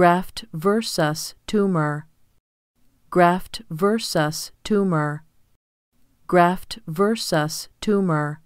graft versus tumor, graft versus tumor, graft versus tumor.